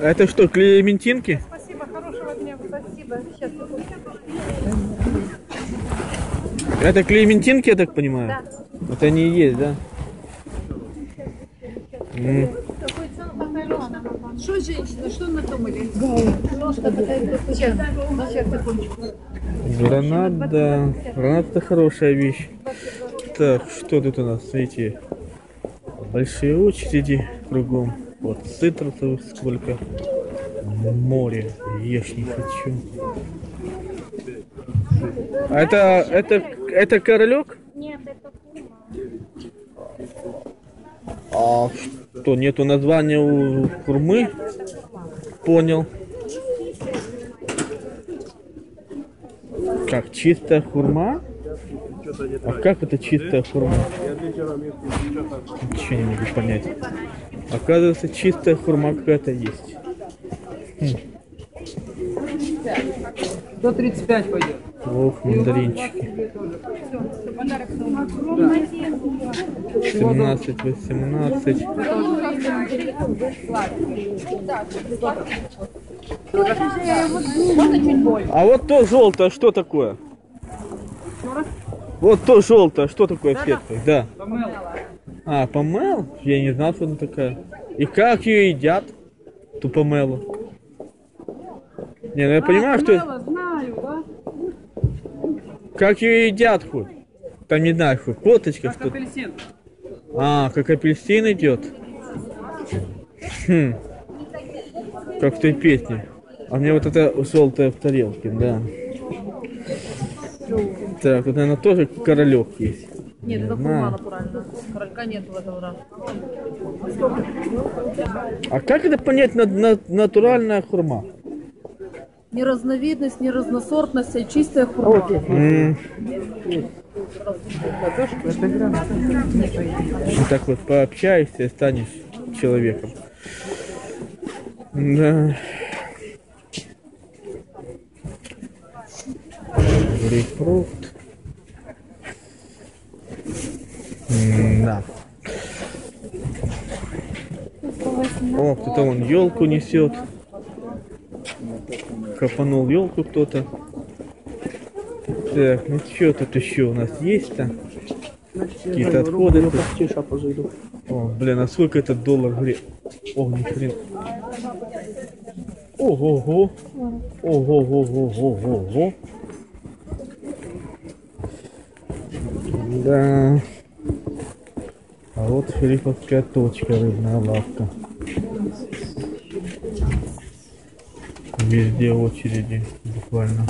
Это что, клементинки? Спасибо, хорошего дня. Спасибо. Сейчас. Это клементинки, я так понимаю? Да. Вот они и есть, да? Что, женщина, что надумали? Гранада это хорошая вещь. Так, что тут у нас? Смотрите. Большие очереди кругом. Вот цитрусовых сколько. Море. Ешь не хочу. А это, это, это королек? Нет, это А что, нету названия у хурмы? Понял. Как, чистая хурма? А как это чистая хурма? Ничего не могу понять. Оказывается, чистая хурма какая-то есть. 135 пойдет. Ох, мандаринчики. 17, 18. А вот то желтое, что такое? Вот то желтое, что такое в сетках? Да. А, помел? Я не знал, что она такая. И как ее едят? Ту помелу. Не, ну я понимаю, что... Знаю, да? Как ее едят хоть? Там не знаю, хоть коточка Как что-то. апельсин. А, как апельсин идет. Хм. Как в той песне. А мне вот это желтое в тарелке, да. Так, вот, наверное, тоже королек есть. Нет, это хурма натуральная. Королька нет в этом раз. А как это понять на, на- натуральная хурма? Не разновидность, не разносортность, а чистая хурма. Вот так вот пообщаешься и станешь человеком. Да. Грейпфрут. М, Да. О, кто-то вон елку несет. Копанул елку кто-то. Так, ну что тут еще у нас есть-то? Какие-то отходы. тут. О, блин, а сколько этот доллар гре... О, ни хрен. Ого-го. Ого-го-го-го-го. Да. Вот филипповская точка, рыбная лавка. Везде очереди, буквально.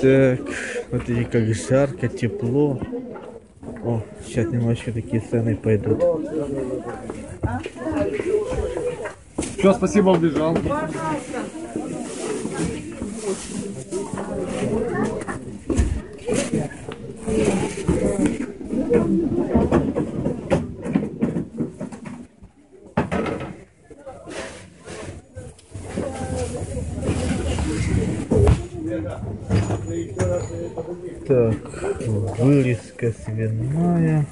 Так, смотрите, как жарко, тепло. О, сейчас немножко такие цены пойдут. Все, спасибо, убежал. Так, вырезка свиная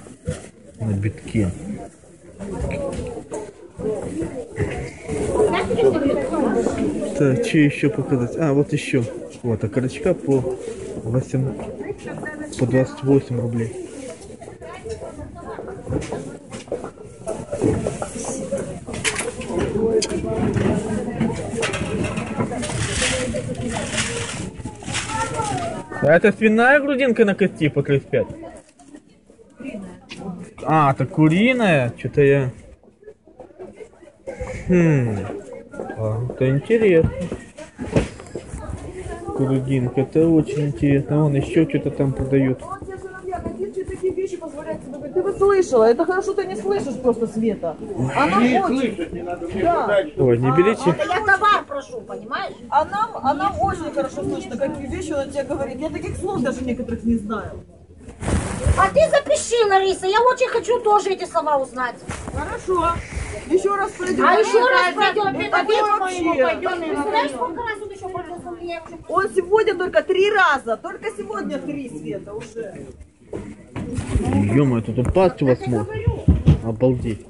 на битке. Так, что еще показать? А, вот еще. Вот, а корочка по 8, по 28 рублей. А это свиная грудинка на кости по 35? А, это куриная? Что-то я... Хм. А, это интересно. Грудинка, это очень интересно. Вон еще что-то там продают. такие вещи позволяют себе говорить. Ты бы слышала, это хорошо ты не слышишь просто Света. Она очень, да, Ой, не берите. Я товар прошу, понимаешь? а нам, а нам очень хорошо слышно, какие вещи она тебе говорит. Я таких слов даже некоторых не знаю. А ты запиши, Лариса, я очень хочу тоже эти слова узнать. Хорошо. Еще раз пройдем. А еще раз пройдем, Это это вообще. Представляешь, сколько раз он еще пользовался я уже... Он сегодня только три раза. Только сегодня три света уже. Ё-моё, тут упасть у вас может. Обалдеть.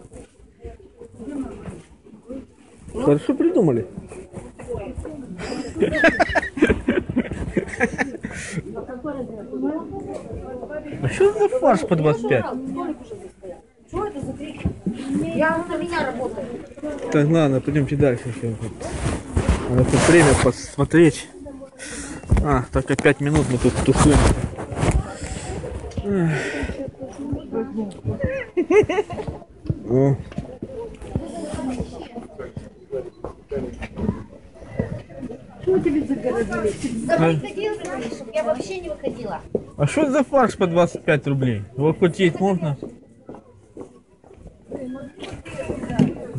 Хорошо придумали. А что за фарш по 25? Что это за крик? Я на меня работаю. Так, ладно, пойдемте дальше еще. Надо тут время посмотреть. А, только 5 минут мы тут тусуем. О, говоришь, чтобы я вообще не выходила. а что за фарш по 25 рублей? Его хоть есть можно?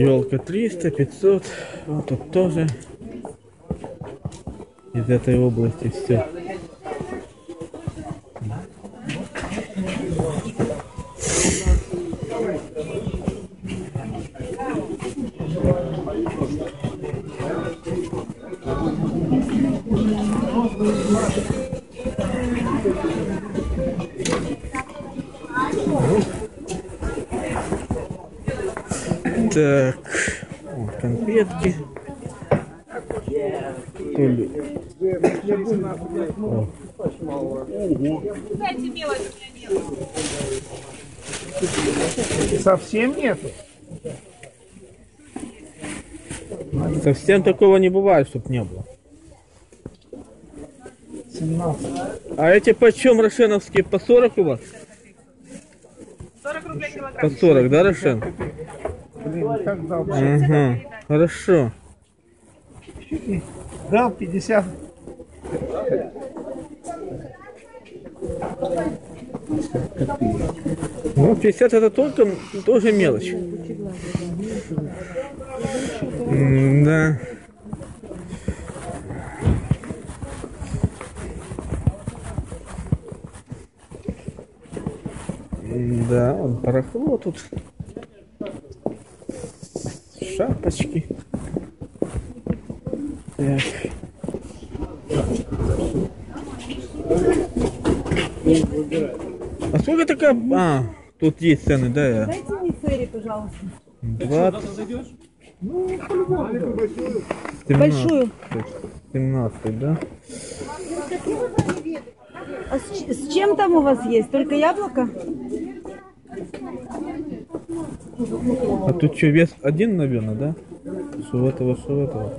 Елка 300, 500. Вот тут тоже из этой области все. Так, вот конфетки. Совсем нету? Совсем такого не бывает, чтоб не было. 17. А эти почем рошеновские? По 40 у вас? 40 рублей килограмм. По 40, да, Рошен? Блин, как дал? Ага, хорошо. Дал 50. Ну, 50 это только тоже мелочь. Да. Да, он барахло тут. Шапочки. Так. А сколько такая... А, тут есть цены, да? я- Дайте мне ферри, пожалуйста. 20. Большую. 17, да? А с, с чем там у вас есть? Только яблоко? А тут что, вес один, наверное, да? У этого?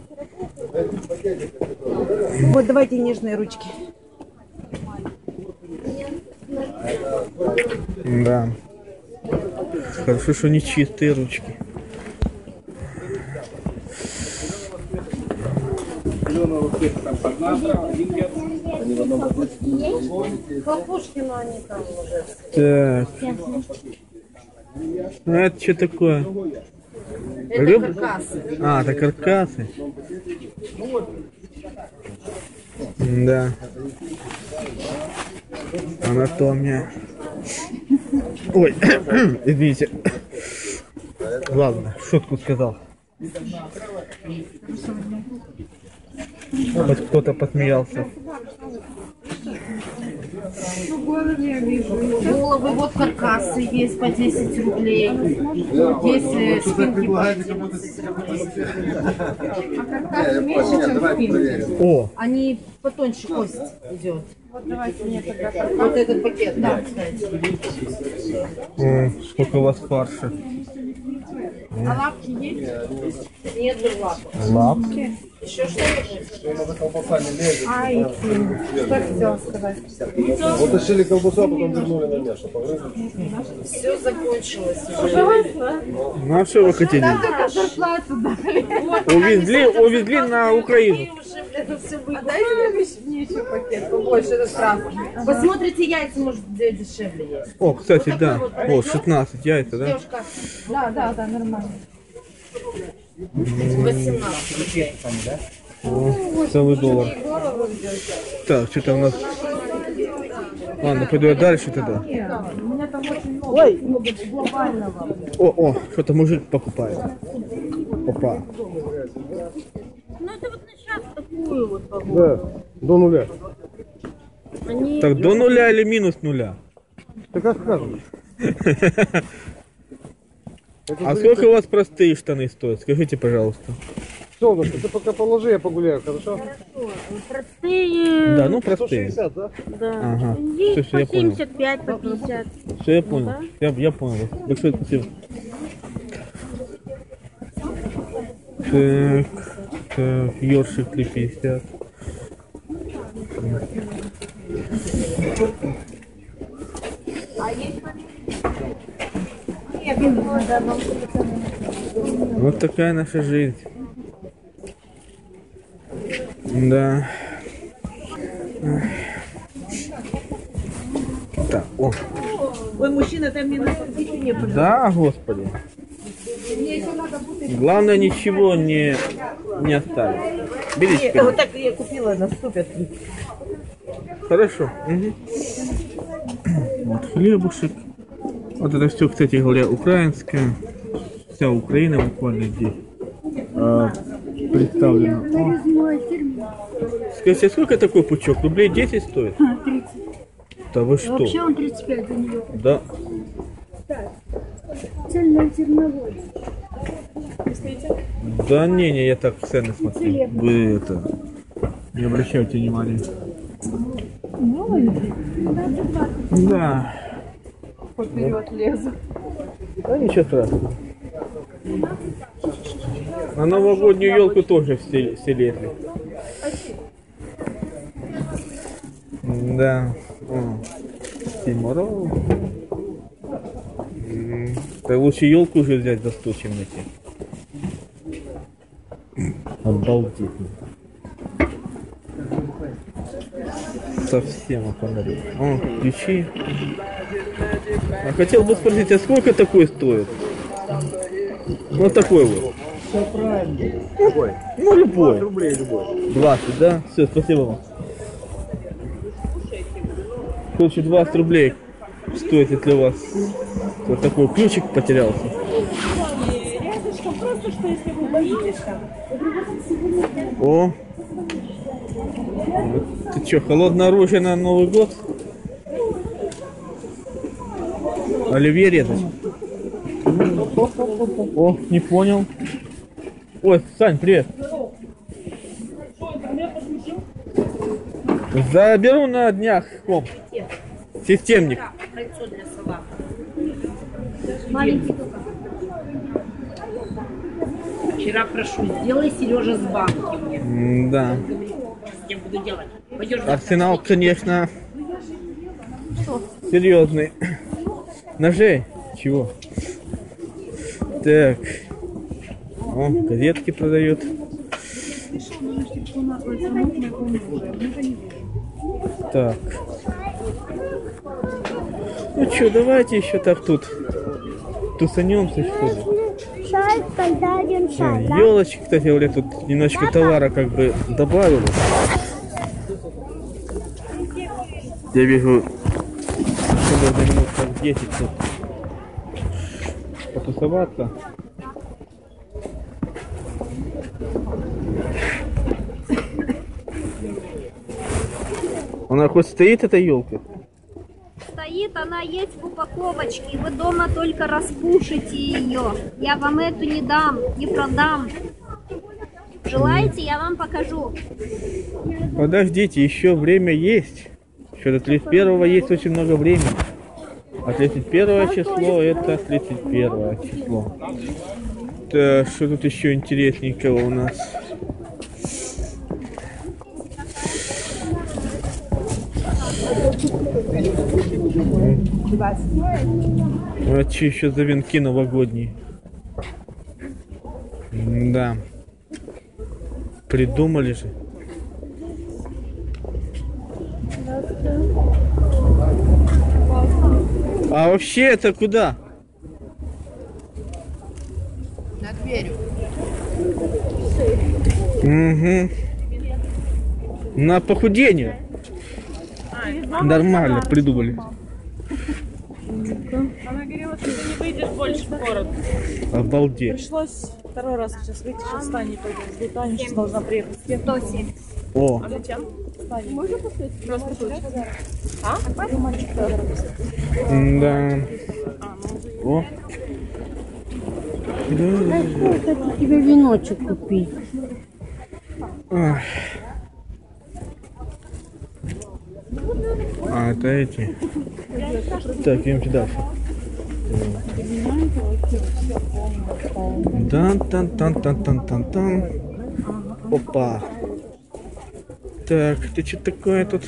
Вот давайте нежные ручки. Да. Хорошо, что не чистые ручки. Хлопушкину они там уже. Так. А это что такое? Это Рыб? каркасы. А, это каркасы. Да. Анатомия. Ой, извините. Ладно, шутку сказал. Хоть кто-то посмеялся. Головы, вот каркасы есть по 10 рублей. Есть э, спинки по 11. А каркасы меньше, чем спинки. О, Они потоньше кость идет. Вот давайте мне тогда Вот этот пакет, да, кстати. сколько у вас фарша? А лапки есть? Нет лапок. Лапки? Утащили колбасу, а потом вернули на мясо. Все закончилось. Ну а что вы хотели? Увезли, увезли на Украину. Дайте мне еще пакет побольше, это страшно. Посмотрите, яйца, может, дешевле есть. О, кстати, да. О, 16 яйца, да? Девушка, Да, да, да, нормально. 18. О, целый доллар. Так, что там у нас? Ладно, пойду я дальше тогда. О, о, что-то мужик покупает. Опа. Ну это вот такую вот. Да, до нуля. Так, до нуля или минус нуля? Ты как скажешь? А сколько у вас простые штаны стоят? Скажите, пожалуйста. Солнышко, ты пока положи, я погуляю, хорошо? Простые. Да, ну простые. 160, да? Да. Ага. Всё, по я понял. 75, по 50. Все, я понял. Я, я понял. Большое спасибо. Так, так, ёршик 350. Вот такая наша жизнь. Да. Так, о, Ой, мужчина, там мне на не Да, господи. Главное ничего не, не оставить. Берите. Вот так я купила на 105. Хорошо. Мгм. Вот хлебушек. Вот это все, кстати говоря, украинское. Вся Украина буквально здесь а, представлена. О. Скажите, а сколько такой пучок? Рублей 10 стоит? 30. Да вы что? Вообще он 35 за нее. Да. Цельнозерновой. Да не, не, я так цены смотрю. Вы это не обращайте внимания. Да. Вперед лезу. Да ничего страшного. На новогоднюю елку тоже все, все лезли. Да. Тимуров. Да лучше елку уже взять за 100, чем эти. Обалдеть. Совсем опонарил. О, ключи. А хотел бы спросить, а сколько такой стоит? Вот такой вот. Какой? Ну, любой. Рублей любой. 20, да? Все, спасибо вам. Короче, 20 рублей стоит, если у вас вот такой ключик потерялся. О! Ты что, холодное оружие на Новый год? Оливье резать. О, не понял. Ой, Сань, привет. Заберу на днях комп. Системник. Маленький. Вчера прошу, сделай Сережа с банки мне. Да. Я буду делать. Пойдешь Арсенал, конечно, серьезный. Ножей? Чего? Так. О, газетки продают. Так. Ну что, давайте еще так тут тусанемся, что ли. Шай, когда один шай, да? Елочки, кстати говоря, тут немножечко товара как бы добавили. Я вижу, что можно минут так 10 тут потусоваться. Она хоть стоит, эта елка? Стоит, она есть в упаковочке. Вы дома только распушите ее. Я вам эту не дам, не продам. Желаете, я вам покажу. Подождите, еще время есть. Еще до 31 есть очень много времени. А 31 число это 31 число. Так, что тут еще интересненького у нас? А че еще за венки новогодние? Да. Придумали же. А вообще это куда? На дверью. Угу. На похудение. Нормально придумали. Она говорила, что ты не выйдешь больше в город. Обалдеть. Пришлось второй раз сейчас выйти, сейчас с Таней пойдем. Жду Таню, сейчас должна приехать. 170. О, А зачем? Можно поставить? Просто кучу. А? да. О. Да. тебе веночек купить. А, это эти. Так, идемте дальше. дан тан тан тан тан тан тан Опа. Так, ты что такое тут?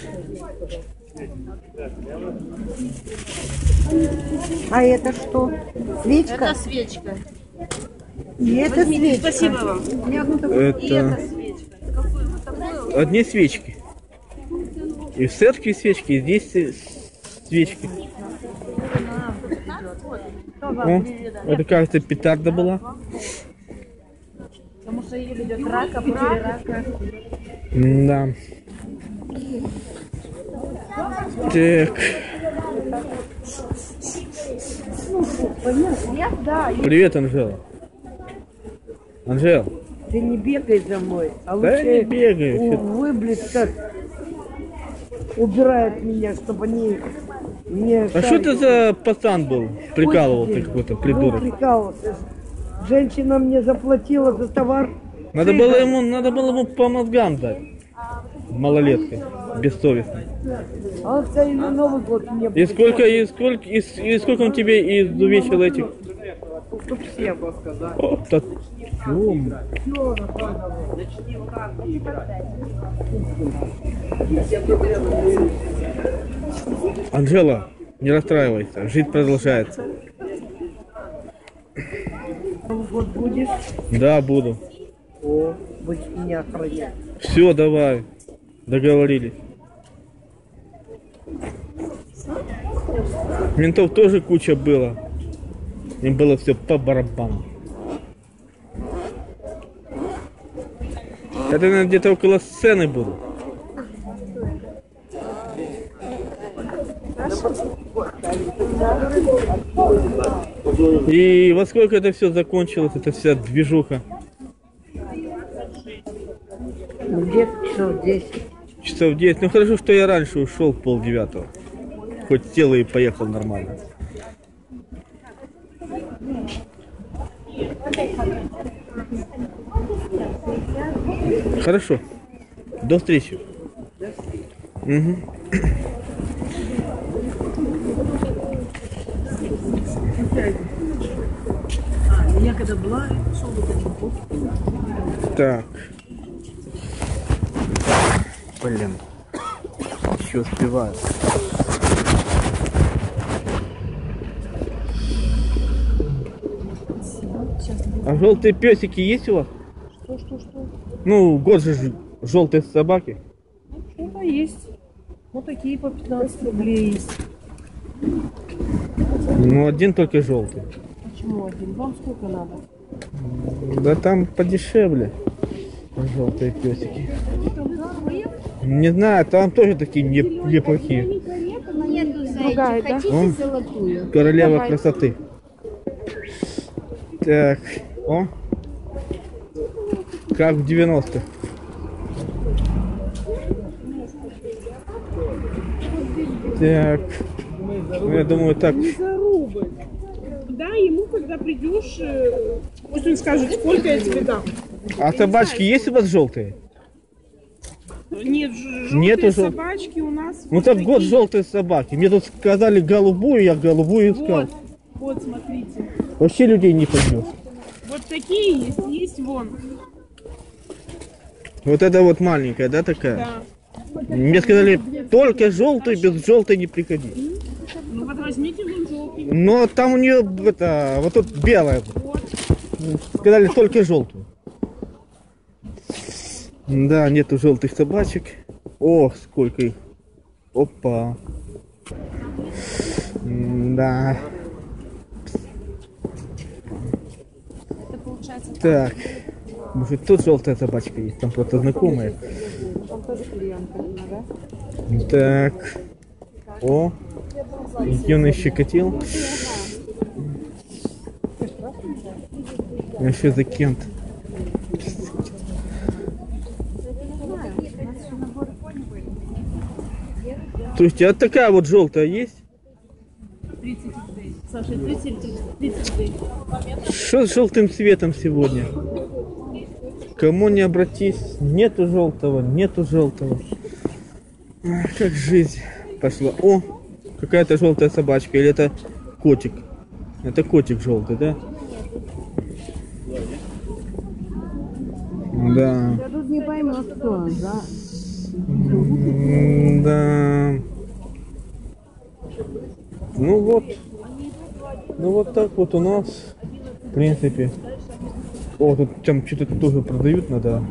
А это что? Свечка? Это свечка. И это свечка. Спасибо вам. Это одни свечки. И в церкви свечки, и здесь свечки. О, это кажется петарда была. Потому что ей ведет рака, рака. Да. Так. Привет, Анжела. Анжела, Ты не бегай за мной, а да я не бегаю. у- убирают меня, чтобы они не... А что это за пацан был? Прикалывал ты какой-то придурок. прикалывался. Женщина мне заплатила за товар. Надо было ему, надо было ему по мозгам дать. Малолетка, бессовестный. А он, кстати, на Новый год мне И сколько, и сколько, и, и сколько он тебе изувечил этих? семь. О, да. Анжела, не расстраивайся, жить продолжается. Новый год будешь? Да, буду. О, будешь меня охранять. Все, давай. Договорились. Ментов тоже куча было. Им было все по барабану. Это, наверное, где-то около сцены было. И во сколько это все закончилось, эта вся движуха? Где-то часов 10. Часов 10. Ну хорошо, что я раньше ушел пол девятого. Хоть сел и поехал нормально. Хорошо. До встречи. Мгм. Я когда была, шел вот этим Так. Блин. Еще успеваю. А желтые песики есть у вас? Что, что, что? Ну, год же желтые собаки. Что-то есть. Вот такие по 15 рублей есть. Ну, один только желтый. Почему один? Вам сколько надо? Да там подешевле. Желтые песики. Не знаю, там тоже такие не- неплохие. Другая, да? О. Королева Давай. красоты. Так, о. Как в 90-х. Так. Ну, я думаю, так. Рубль. Да, ему, когда придешь, э, пусть он скажет, сколько я тебе дам. А собачки есть у вас желтые? Нет, желтые Нету жел- собачки у нас. Ну вот так такие. год желтые собаки. Мне тут сказали голубую, я голубую искал. Вот, вот, смотрите. Вообще людей не поймешь. Вот такие есть, есть вон. Вот это вот маленькая, да, такая? Да. Мне сказали, только желтый, без желтой не приходи. Ну вот возьмите. Но там у нее это, вот тут белая. Сказали только желтую. Да, нету желтых собачек. О, сколько их. Опа. Да. Так. Может тут желтая собачка есть, там просто знакомая. Так. О, юный щекотил. А что за кент? То есть, а такая вот желтая есть? Саша, 30, 30 Что с желтым цветом сегодня? Кому не обратись, нету желтого, нету желтого. Как жизнь пошла. О, какая-то желтая собачка, или это котик? Это котик желтый, да? Да. Я тут не пойму, кто, да? Да. Ну вот. Ну вот так вот у нас, в принципе. О, тут там что-то тоже продают надо.